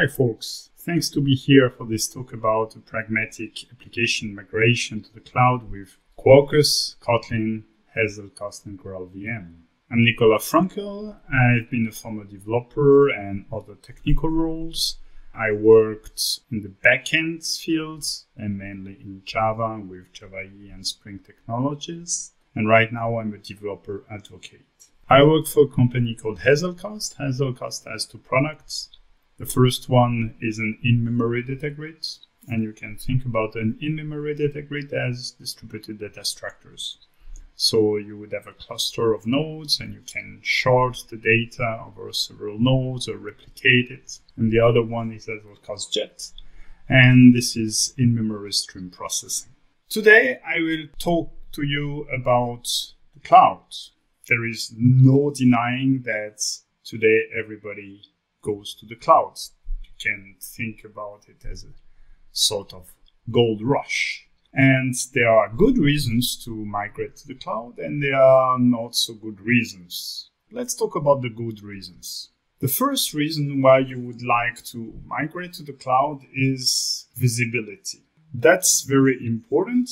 Hi, folks. Thanks to be here for this talk about a pragmatic application migration to the cloud with Quarkus, Kotlin, Hazelcast, and GraalVM. I'm Nicolas Frankel. I've been a former developer and other technical roles. I worked in the backend fields and mainly in Java with Java EE and Spring technologies. And right now I'm a developer advocate. I work for a company called Hazelcast. Hazelcast has two products. The first one is an in-memory data grid, and you can think about an in-memory data grid as distributed data structures. So you would have a cluster of nodes and you can shard the data over several nodes or replicate it. And the other one is Hazelcast Jet, and this is in-memory stream processing. Today I will talk to you about the cloud. There is no denying that today everybody goes to the clouds. You can think about it as a sort of gold rush. And there are good reasons to migrate to the cloud, and there are not so good reasons. Let's talk about the good reasons. The first reason why you would like to migrate to the cloud is visibility. That's very important.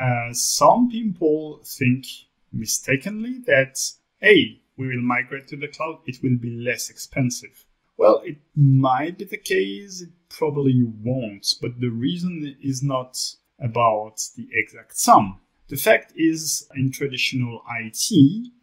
Uh, some people think mistakenly that, hey, we will migrate to the cloud, it will be less expensive. Well, it might be the case, it probably won't, but the reason is not about the exact sum. The fact is, in traditional IT,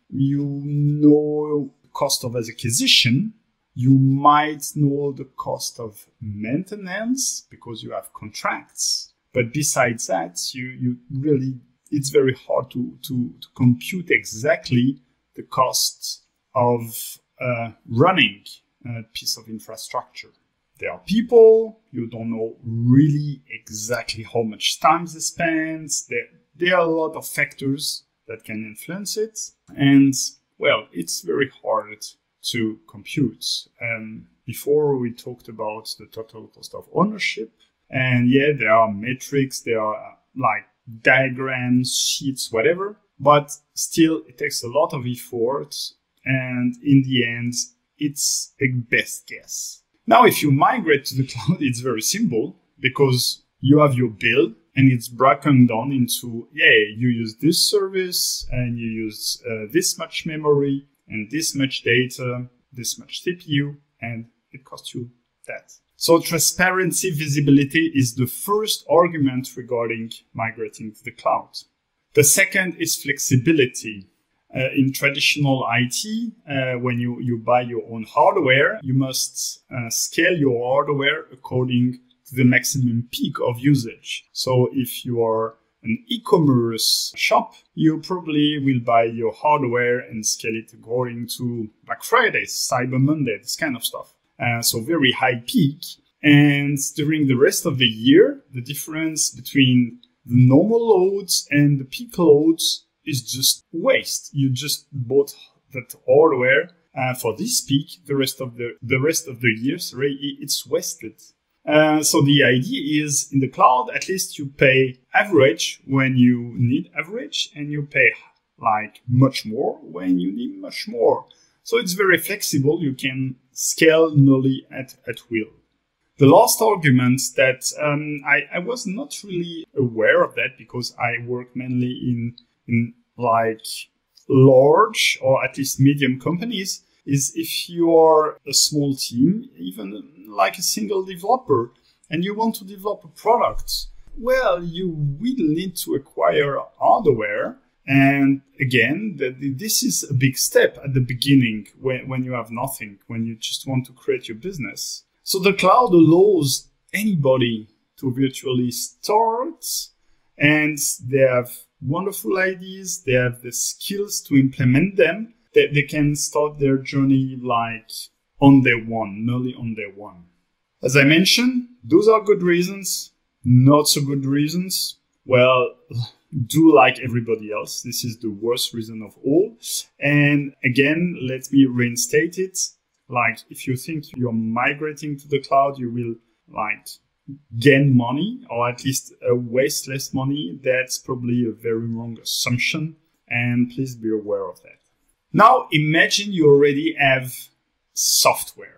you know the cost of acquisition, you might know the cost of maintenance because you have contracts. But besides that, you, you really, it's very hard to, to, to compute exactly the cost of uh, running uh, piece of infrastructure. There are people, you don't know really exactly how much time they spend. There, there are a lot of factors that can influence it. And well, it's very hard to compute. Um, before we talked about the total cost of ownership. And yeah, there are metrics, there are like diagrams, sheets, whatever. But still, it takes a lot of effort. And in the end, it's a best guess. Now, if you migrate to the cloud, it's very simple because you have your bill and it's broken down into, yeah, you use this service and you use uh, this much memory and this much data, this much CPU, and it costs you that. So transparency visibility is the first argument regarding migrating to the cloud. The second is flexibility. Uh, in traditional IT, uh, when you, you buy your own hardware, you must uh, scale your hardware according to the maximum peak of usage. So if you are an e-commerce shop, you probably will buy your hardware and scale it according to Black Friday, Cyber Monday, this kind of stuff. Uh, so very high peak. And during the rest of the year, the difference between the normal loads and the peak loads is just waste. You just bought that hardware uh, for this peak. The rest of the the rest of the year, sorry, it's wasted. Uh, so the idea is in the cloud, at least you pay average when you need average, and you pay like much more when you need much more. So it's very flexible. You can scale nearly at, at will. The last argument that um, I, I was not really aware of that because I work mainly in in like large or at least medium companies is if you are a small team, even like a single developer, and you want to develop a product, well, you will need to acquire hardware. And again, this is a big step at the beginning when, when you have nothing, when you just want to create your business. So the cloud allows anybody to virtually start and they have wonderful ideas, they have the skills to implement them, they, they can start their journey like on their one, nearly on their one. As I mentioned, those are good reasons, not so good reasons. Well, do like everybody else. This is the worst reason of all. And again, let me reinstate it. Like, if you think you're migrating to the cloud, you will like gain money or at least uh, waste less money, that's probably a very wrong assumption. And please be aware of that. Now imagine you already have software.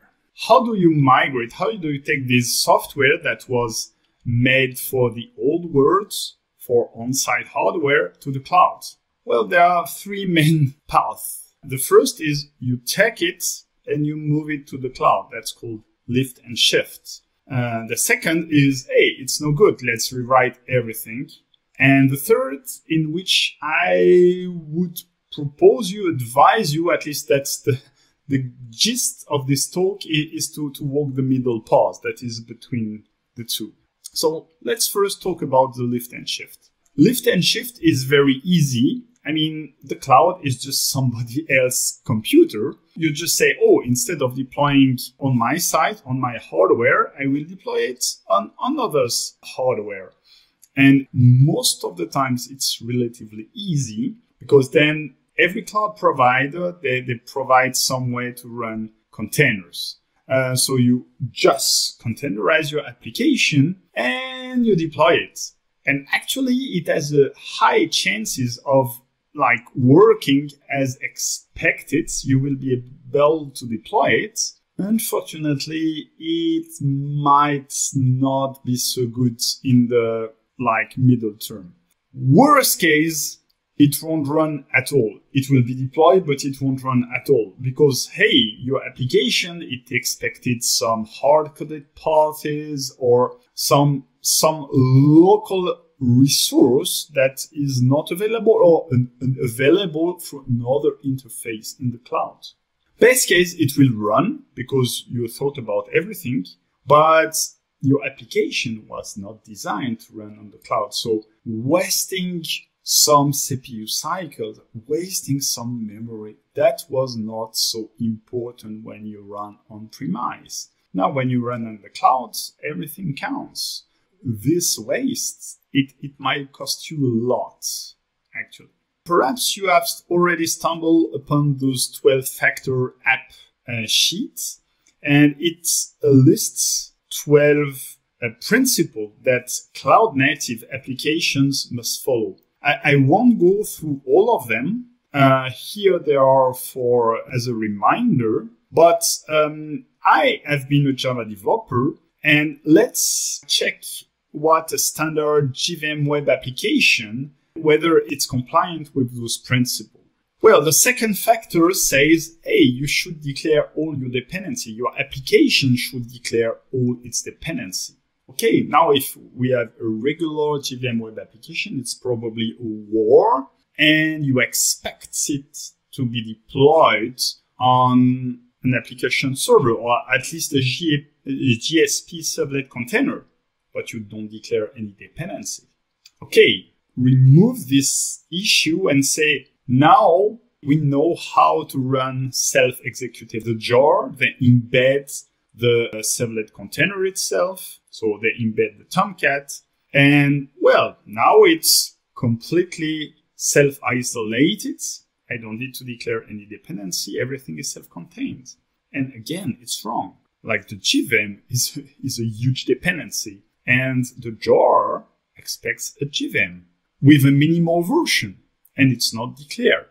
how do you migrate? How do you take this software that was made for the old world for on-site hardware to the cloud? Well, there are three main paths. The first is you take it and you move it to the cloud. That's called lift and shift. Uh, the second is, hey, it's no good. Let's rewrite everything. And the third, in which I would propose you, advise you, at least that's the, the gist of this talk is to, to walk the middle path that is between the two. So let's first talk about the lift and shift. Lift and shift is very easy. I mean, the cloud is just somebody else's computer. You just say, oh, instead of deploying on my site, on my hardware, I will deploy it on another's hardware. And most of the times it's relatively easy because then every cloud provider, they, they provide some way to run containers. Uh, so you just containerize your application and you deploy it. And actually it has a high chances of like working as expected. You will be able to deploy it. Unfortunately, it might not be so good in the like middle term. Worst case, it won't run at all. It will be deployed, but it won't run at all because, hey, your application, it expected some hard-coded parties or some, some local resource that is not available or an available for another interface in the cloud. Best case, it will run because you thought about everything, but your application was not designed to run on the cloud. So wasting some CPU cycles, wasting some memory, that was not so important when you run on premise. Now, when you run on the cloud, everything counts. This waste, it, it might cost you a lot, actually. Perhaps you have already stumbled upon those 12 factor app uh, sheets, and it lists 12 uh, principle that cloud native applications must follow. I, I won't go through all of them. Uh, here they are for as a reminder, but um, I have been a Java developer and let's check what a standard JVM web application, whether it's compliant with those principles. Well, the second factor says, hey, you should declare all your dependency. Your application should declare all its dependency. Okay, now if we have a regular JVM web application, it's probably a war and you expect it to be deployed on an application server or at least a GSP servlet container, but you don't declare any dependency. Okay, remove this issue and say, now we know how to run self-executed the jar. They embed the servlet container itself. So they embed the Tomcat. And well, now it's completely self-isolated. I don't need to declare any dependency. Everything is self-contained. And again, it's wrong. Like the JVM is, is a huge dependency and the jar expects a JVM with a minimal version and it's not declared.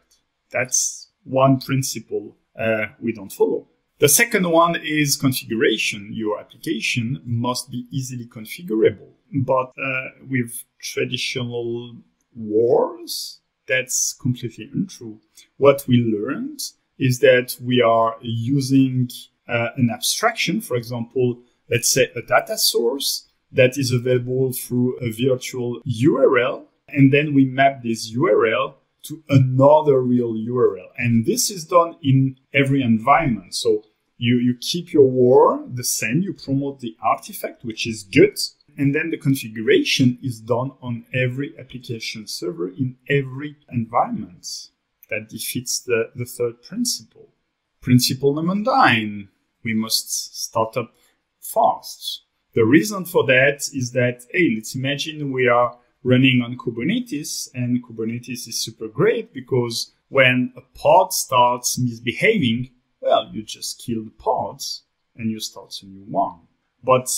That's one principle uh, we don't follow. The second one is configuration. Your application must be easily configurable. But uh, with traditional wars, that's completely untrue. What we learned is that we are using uh, an abstraction, for example, let's say a data source that is available through a virtual URL and then we map this URL to another real URL. And this is done in every environment. So you, you keep your war the same, you promote the artifact, which is good. And then the configuration is done on every application server in every environment. That defeats the, the third principle. Principle number nine, we must start up fast. The reason for that is that, hey, let's imagine we are running on Kubernetes, and Kubernetes is super great because when a pod starts misbehaving, well, you just kill the pods and you start a new one. But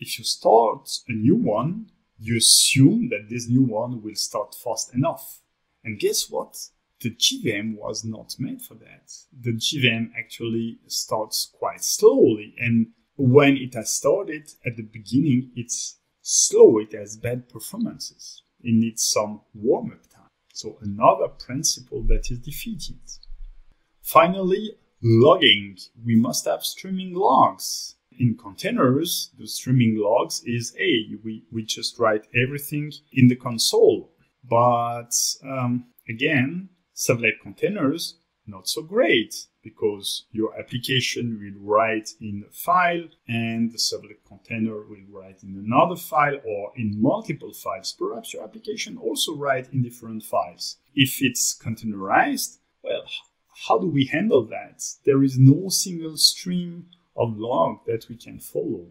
if you start a new one, you assume that this new one will start fast enough. And guess what? the JVM was not made for that. The JVM actually starts quite slowly, and when it has started at the beginning, it's slow, it has bad performances, it needs some warm up time. So, another principle that is defeated. Finally, logging. We must have streaming logs. In containers, the streaming logs is A, we, we just write everything in the console. But um, again, servlet containers, not so great because your application will write in a file and the servlet container will write in another file or in multiple files. Perhaps your application also write in different files. If it's containerized, well, how do we handle that? There is no single stream of log that we can follow.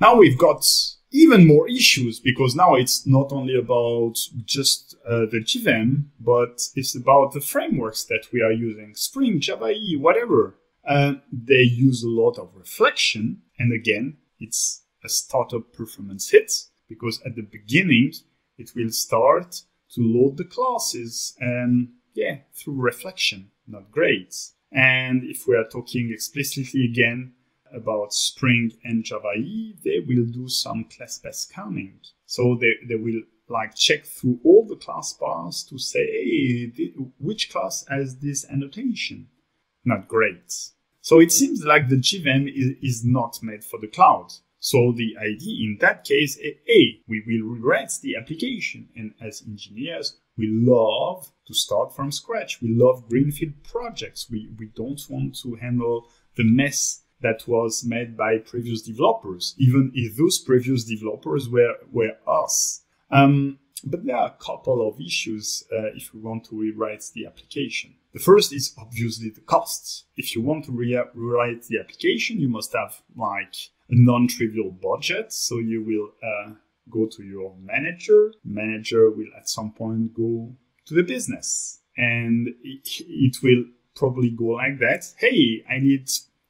Now we've got even more issues because now it's not only about just uh, the JVM, but it's about the frameworks that we are using, Spring, Java EE, whatever. Uh, they use a lot of reflection. And again, it's a startup performance hit because at the beginning, it will start to load the classes and yeah, through reflection, not great. And if we are talking explicitly again about Spring and Java EE, they will do some class-based counting. So they, they will like check through all the class bars to say, hey, which class has this annotation? Not great. So it seems like the JVM is, is not made for the cloud. So the idea in that case, eh, A, we will rewrite the application. And as engineers, we love to start from scratch. We love greenfield projects. We, we don't want to handle the mess that was made by previous developers, even if those previous developers were, were us. Um, but there are a couple of issues uh, if we want to rewrite the application. The first is obviously the costs. If you want to re rewrite the application, you must have like a non-trivial budget. So you will uh, go to your manager. Manager will at some point go to the business, and it, it will probably go like that. Hey, I need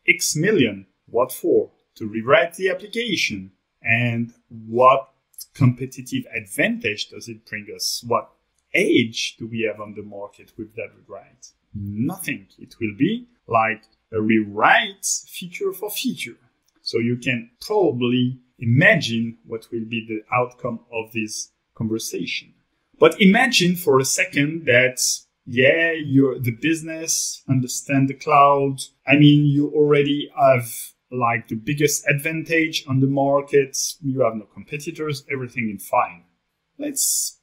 X million. What for? To rewrite the application. And what competitive advantage does it bring us? What age do we have on the market with that rewrite? Nothing. It will be like a rewrite feature for feature. So you can probably imagine what will be the outcome of this conversation. But imagine for a second that yeah, you're the business, understand the cloud. I mean, you already have like the biggest advantage on the market. You have no competitors, everything is fine. Let's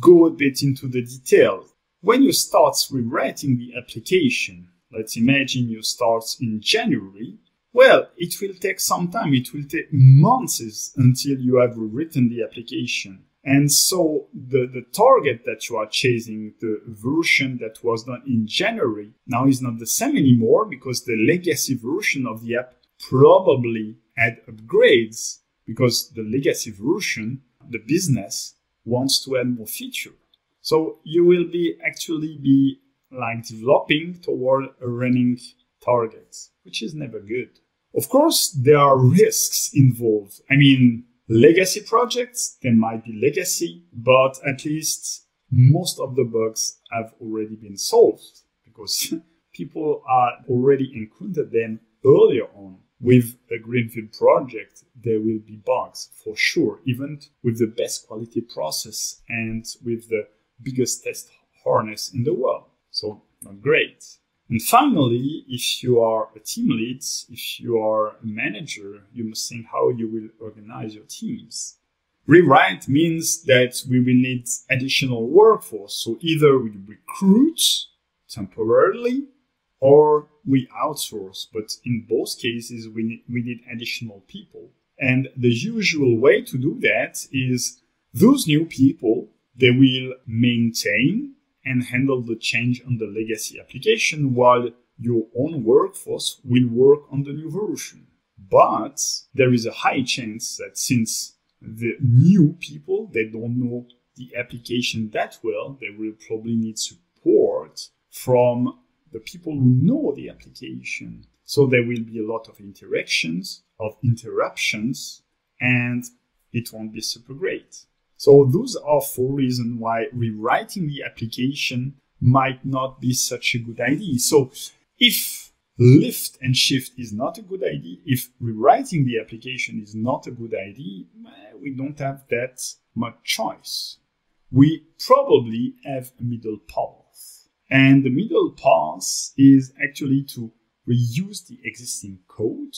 go a bit into the detail. When you start rewriting the application, let's imagine you start in January. Well, it will take some time. It will take months until you have rewritten the application. And so the, the target that you are chasing, the version that was done in January, now is not the same anymore because the legacy version of the app probably had upgrades because the legacy version, the business wants to add more feature. So you will be actually be like developing toward a running target, which is never good. Of course, there are risks involved. I mean, legacy projects, they might be legacy, but at least most of the bugs have already been solved because people are already encountered them earlier on. With a greenfield project, there will be bugs for sure, even with the best quality process and with the biggest test harness in the world. So not great. And finally, if you are a team lead, if you are a manager, you must think how you will organize your teams. Rewrite means that we will need additional workforce. So either we recruit temporarily or we outsource. But in both cases, we need, we need additional people. And the usual way to do that is those new people, they will maintain and handle the change on the legacy application while your own workforce will work on the new version. But there is a high chance that since the new people, they don't know the application that well, they will probably need support from the people who know the application. So there will be a lot of interactions, of interruptions, and it won't be super great. So those are four reasons why rewriting the application might not be such a good idea. So if lift and shift is not a good idea, if rewriting the application is not a good idea, we don't have that much choice. We probably have a middle path. And the middle path is actually to reuse the existing code,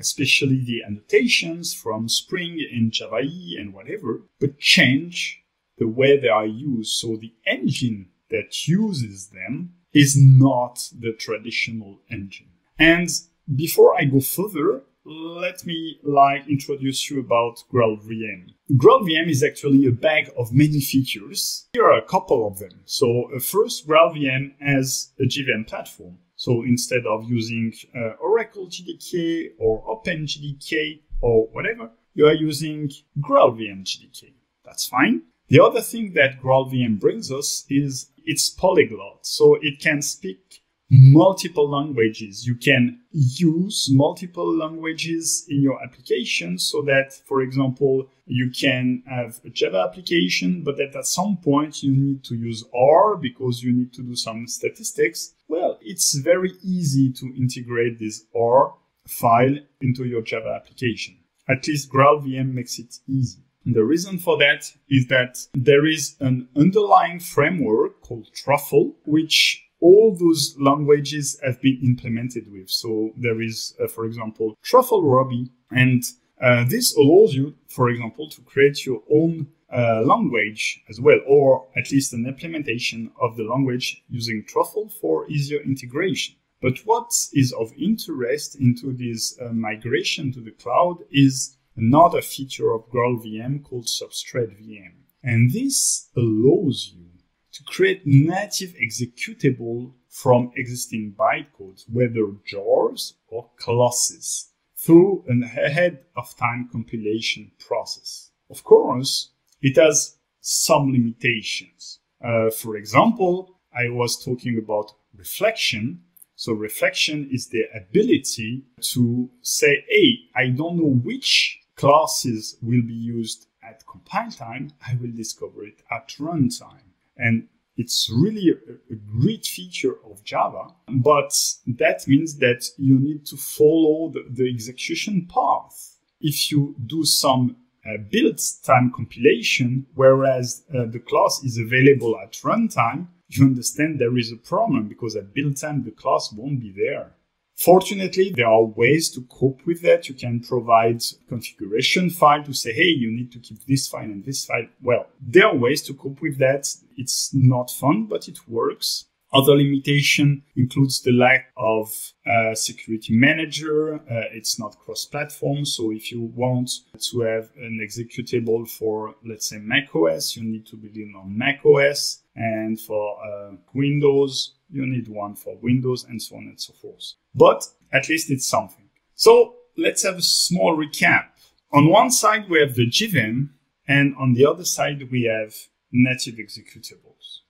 especially the annotations from Spring and Java E and whatever, but change the way they are used. So the engine that uses them is not the traditional engine. And before I go further, let me like introduce you about GraalVM. GraalVM is actually a bag of many features. Here are a couple of them. So uh, first, GraalVM has a JVM platform. So instead of using uh, Oracle JDK or OpenJDK or whatever, you are using GraalVM JDK. That's fine. The other thing that GraalVM brings us is it's polyglot. So it can speak multiple languages. You can use multiple languages in your application so that, for example, you can have a Java application, but that at some point you need to use R because you need to do some statistics. Well, it's very easy to integrate this R file into your Java application. At least GraalVM makes it easy. The reason for that is that there is an underlying framework called Truffle, which all those languages have been implemented with. So there is, uh, for example, Truffle Ruby, and uh, this allows you, for example, to create your own uh, language as well, or at least an implementation of the language using Truffle for easier integration. But what is of interest into this uh, migration to the cloud is another feature of GraalVM called Substrate VM. And this allows you to create native executable from existing bytecodes, whether jars or classes, through an ahead of time compilation process. Of course, it has some limitations. Uh, for example, I was talking about reflection. So reflection is the ability to say, hey, I don't know which classes will be used at compile time. I will discover it at runtime. And it's really a, great feature of Java, but that means that you need to follow the, the execution path. If you do some uh, build time compilation, whereas uh, the class is available at runtime, you understand there is a problem because at build time the class won't be there. Fortunately, there are ways to cope with that. You can provide configuration file to say, hey, you need to keep this file and this file. Well, there are ways to cope with that. It's not fun, but it works. Other limitation includes the lack of a security manager. Uh, it's not cross-platform. So if you want to have an executable for, let's say, macOS, you need to begin on macOS. And for uh, Windows, you need one for Windows and so on and so forth. But at least it's something. So let's have a small recap. On one side, we have the JVM, and on the other side, we have native executables.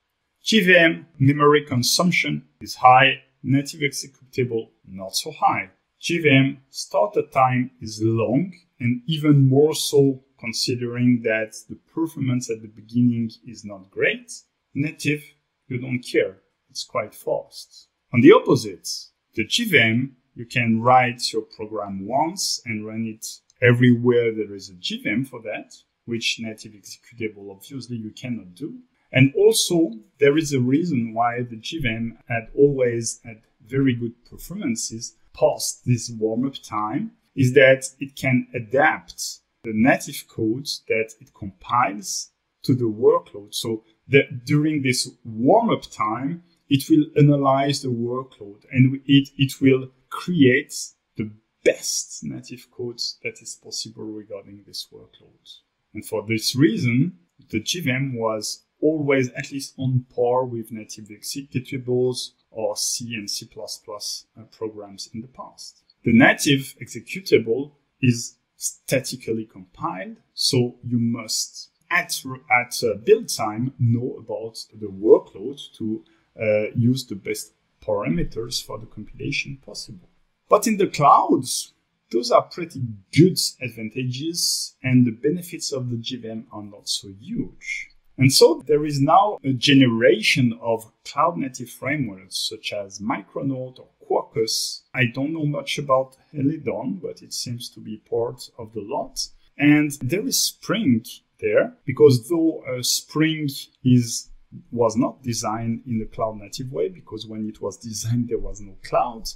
JVM memory consumption is high, native executable not so high. JVM startup time is long and even more so considering that the performance at the beginning is not great. Native, you don't care. It's quite fast. On the opposite, the JVM, you can write your program once and run it everywhere there is a JVM for that, which native executable obviously you cannot do. And also, there is a reason why the JVM had always had very good performances past this warm-up time is that it can adapt the native code that it compiles to the workload. So that during this warm-up time, it will analyze the workload and it, it will create the best native code that is possible regarding this workload. And for this reason, the JVM was always at least on par with native executables or C and C++ uh, programs in the past. The native executable is statically compiled, so you must at, at uh, build time know about the workload to uh, use the best parameters for the compilation possible. But in the clouds, those are pretty good advantages and the benefits of the JVM are not so huge. And so there is now a generation of cloud native frameworks such as Micronaut or Quarkus. I don't know much about Helidon, but it seems to be part of the lot. And there is Spring there because though uh, Spring is was not designed in a cloud native way because when it was designed there was no cloud.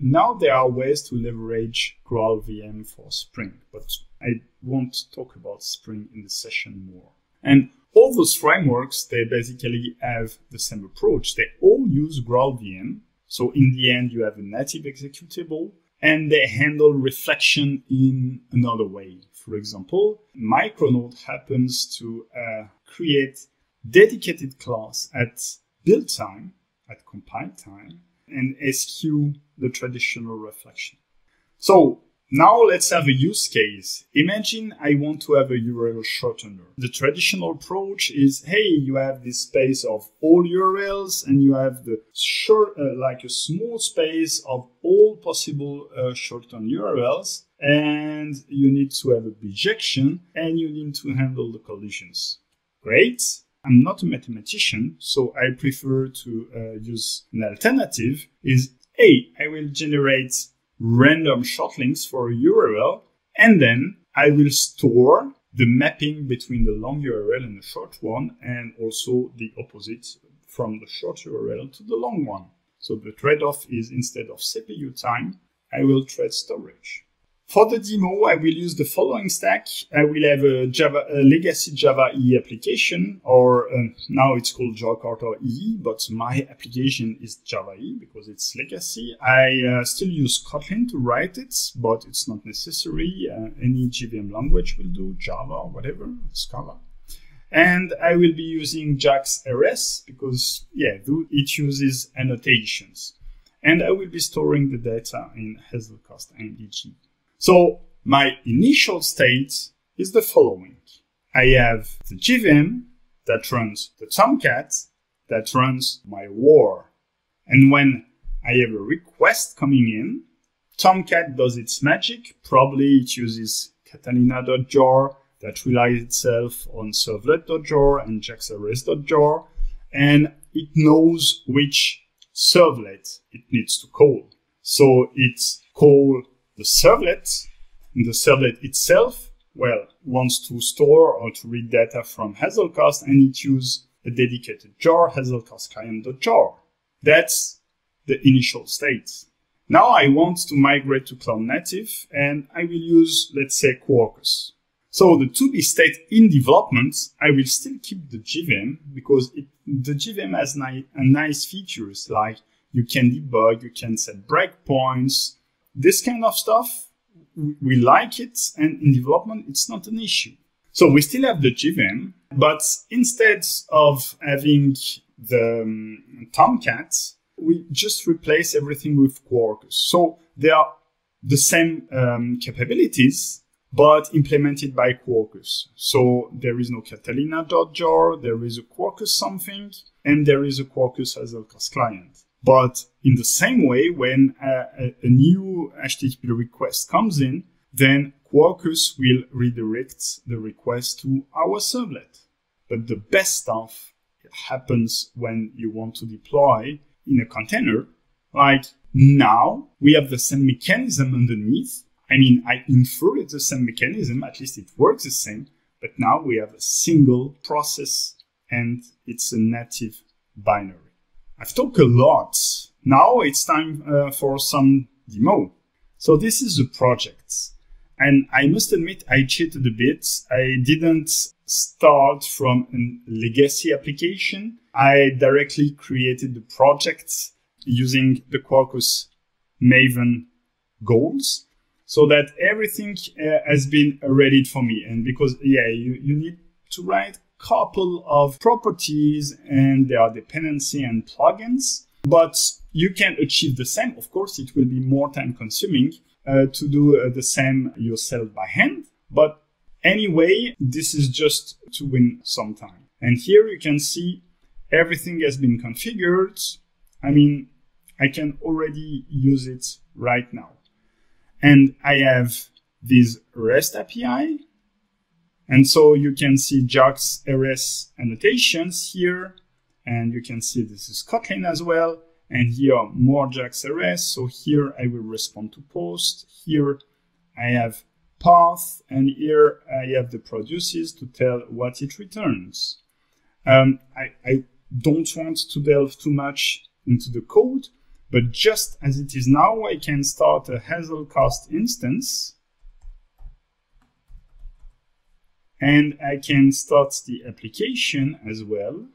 Now there are ways to leverage GraalVM for Spring, but I won't talk about Spring in the session more. And all those frameworks, they basically have the same approach. They all use GraalVM. So in the end, you have a native executable and they handle reflection in another way. For example, Micronaut happens to uh, create dedicated class at build time, at compile time, and SQ the traditional reflection. So now let's have a use case. Imagine I want to have a URL shortener. The traditional approach is, hey, you have this space of all URLs and you have the short, uh, like a small space of all possible uh, shortened URLs and you need to have a bijection and you need to handle the collisions. Great. I'm not a mathematician, so I prefer to uh, use an alternative is, hey, I will generate random short links for a URL, and then I will store the mapping between the long URL and the short one, and also the opposite from the short URL to the long one. So the trade-off is instead of CPU time, I will trade storage. For the demo, I will use the following stack. I will have a Java, a legacy Java EE application, or uh, now it's called Jakarta EE, but my application is Java EE because it's legacy. I uh, still use Kotlin to write it, but it's not necessary. Uh, any JVM language will do, Java or whatever, Scala. And I will be using JAX RS because, yeah, it uses annotations. And I will be storing the data in Hazelcast IMDG. So my initial state is the following. I have the JVM that runs the Tomcat that runs my war. And when I have a request coming in, Tomcat does its magic. Probably it uses Catalina.jar that relies itself on servlet.jar and jaxrs.jar. And it knows which servlet it needs to call. So it calls the servlet, the servlet itself, well, wants to store or to read data from Hazelcast and it uses a dedicated jar, Hazelcast client.jar. That's the initial state. Now I want to migrate to cloud native and I will use, let's say, Quarkus. So the to be state in development, I will still keep the JVM because it, the JVM has ni nice features like you can debug, you can set breakpoints, this kind of stuff, we like it, and in development, it's not an issue. So we still have the JVM, but instead of having the um, Tomcat, we just replace everything with Quarkus. So they are the same um, capabilities, but implemented by Quarkus. So there is no Catalina.jar, there is a Quarkus something, and there is a Quarkus as a client. But in the same way, when a, a, new HTTP request comes in, then Quarkus will redirect the request to our servlet. But the best stuff happens when you want to deploy in a container. Like now we have the same mechanism underneath. I mean, I infer it's the same mechanism, at least it works the same, but now we have a single process and it's a native binary. I've talked a lot. Now it's time uh, for some demo. So this is the project. And I must admit, I cheated a bit. I didn't start from a legacy application. I directly created the project using the Quarkus Maven goals so that everything uh, has been readied for me. And because, yeah, you, you need to write couple of properties and there are dependency and plugins, but you can achieve the same. Of course, it will be more time consuming uh, to do uh, the same yourself by hand, but anyway, this is just to win some time. And here you can see everything has been configured. I mean, I can already use it right now. And I have this REST API And so you can see JAX RS annotations here, and you can see this is Kotlin as well. And here more JAX RS. So here I will respond to post. Here I have path, and here I have the produces to tell what it returns. Um, I, I don't want to delve too much into the code, but just as it is now, I can start a Hazelcast instance and I can start the application as well.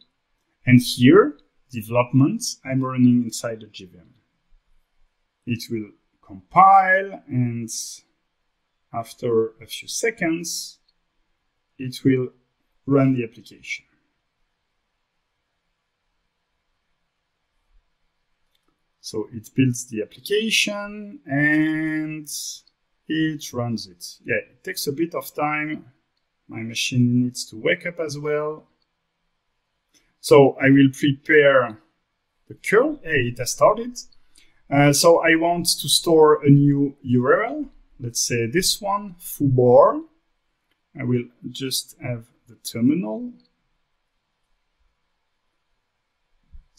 And here, development, I'm running inside the JVM. It will compile and after a few seconds, it will run the application. So it builds the application and it runs it. Yeah, it takes a bit of time. My machine needs to wake up as well. So I will prepare the curl. Hey, it has started. Uh, so I want to store a new URL. Let's say this one, foobar. I will just have the terminal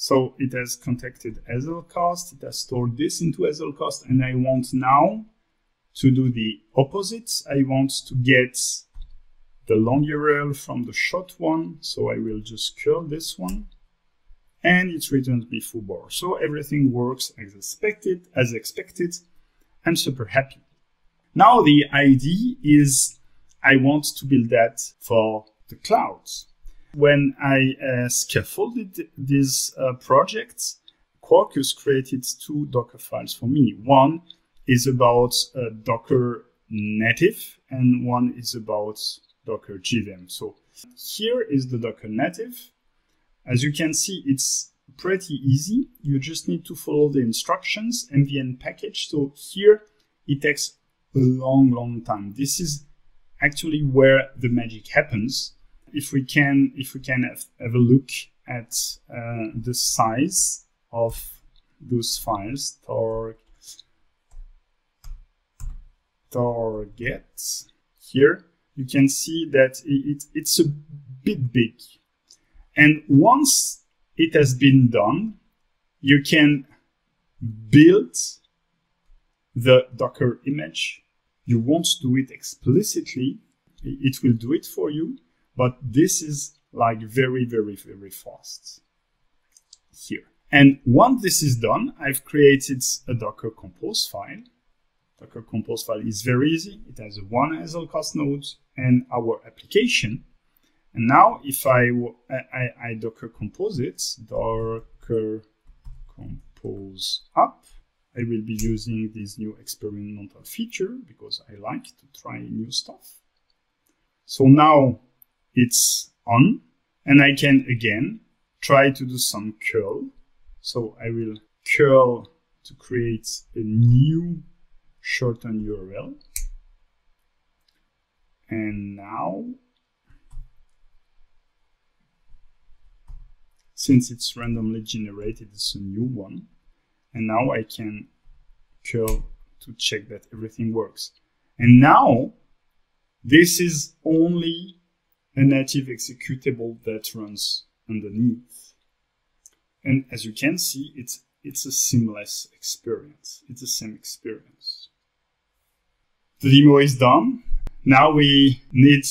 So it has contacted Hazelcast, it has stored this into Hazelcast, and I want now to do the opposite. I want to get the long URL from the short one, so I will just curl this one, and it returns me bar. So everything works as expected, as expected. I'm super happy. Now the idea is I want to build that for the clouds. When I uh, scaffolded these uh, projects, Quarkus created two Docker files for me. One is about uh, Docker native, and one is about Docker JVM. So here is the Docker native. As you can see, it's pretty easy. You just need to follow the instructions, mvn package. So here it takes a long, long time. This is actually where the magic happens if we can if we can have, have a look at uh, the size of those files tar target here you can see that it, it's a bit big and once it has been done you can build the docker image you won't do it explicitly it will do it for you but this is like very, very, very fast here. And once this is done, I've created a Docker Compose file. Docker Compose file is very easy. It has one Hazelcast node and our application. And now if I, I, I Docker Compose it, Docker Compose up, I will be using this new experimental feature because I like to try new stuff. So now it's on and I can again try to do some curl. So I will curl to create a new shortened URL. And now, since it's randomly generated, it's a new one. And now I can curl to check that everything works. And now, this is only a native executable that runs underneath. And as you can see, it's, it's a seamless experience. It's the same experience. The demo is done. Now we need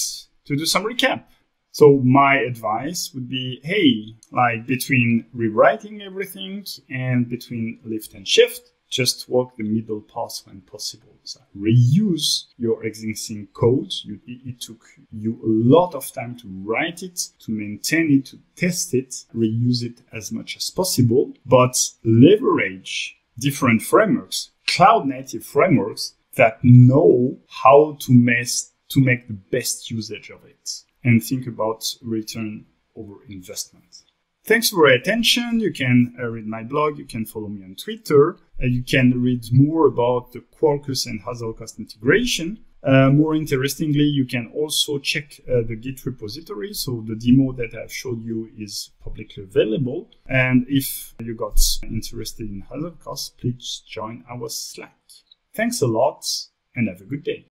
to do some recap. So my advice would be, hey, like between rewriting everything and between lift and shift, just walk the middle path when possible. So reuse your existing code. You, it took you a lot of time to write it, to maintain it, to test it, reuse it as much as possible, but leverage different frameworks, cloud native frameworks that know how to mess, to make the best usage of it and think about return over investment. Thanks for your attention. You can uh, read my blog. You can follow me on Twitter. Uh, you can read more about the Quarkus and Hazelcast integration. Uh, more interestingly, you can also check uh, the Git repository. So the demo that I've showed you is publicly available. And if you got interested in Hazelcast, please join our Slack. Thanks a lot and have a good day.